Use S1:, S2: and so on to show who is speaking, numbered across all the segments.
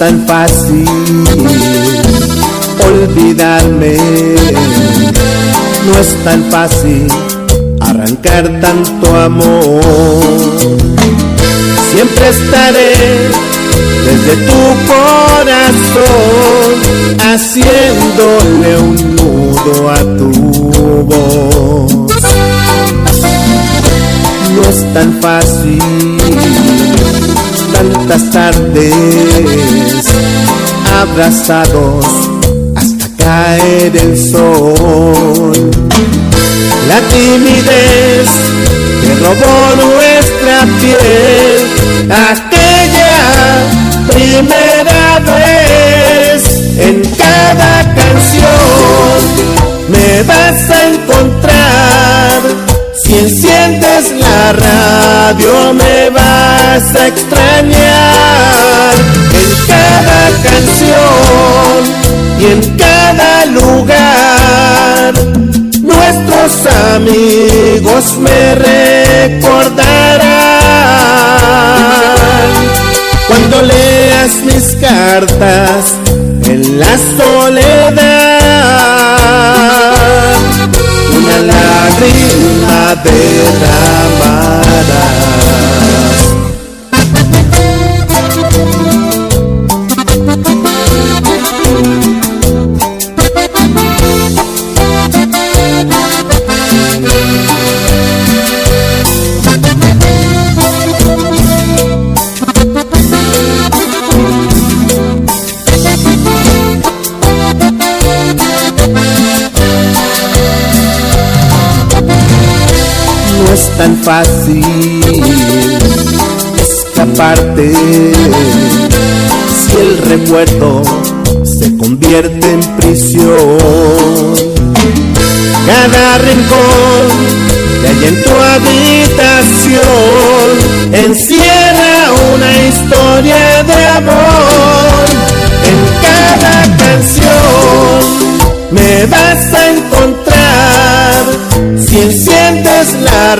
S1: tan fácil olvidarme, no es tan fácil arrancar tanto amor. Siempre estaré desde tu corazón, haciéndole un nudo a tu voz. No es tan fácil, tantas tardes abrazados hasta caer el sol. La timidez que robó nuestra piel, aquella primera vez en cada canción me vas a encontrar. Si enciendes la radio me vas a y en cada lugar. Nuestros amigos me recordarán cuando leas mis cartas en la soledad. Una lágrima derramarás. Tan fácil escaparte si el recuerdo se convierte en prisión. Cada rincón que hay en tu habitación encierra una historia de amor. En cada canción me vas a encontrar si enciendes la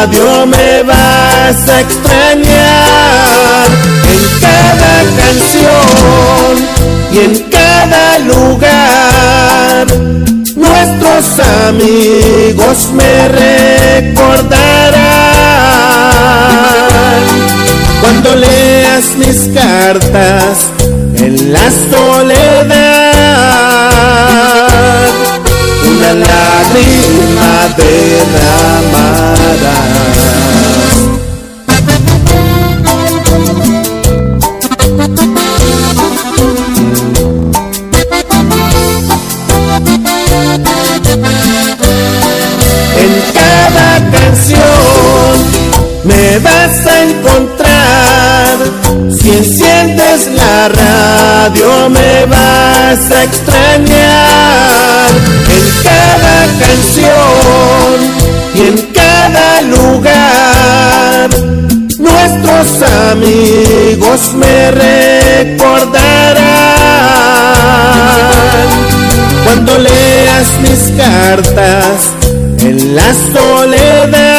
S1: radio me vas a extrañar en cada canción y en cada lugar. Nuestros amigos me recordarán cuando leas mis cartas en la soledad me vas a encontrar. Si enciendes la radio me vas a extrañar. En cada canción y en cada lugar. Nuestros amigos me recordarán cuando leas mis cartas en la soledad,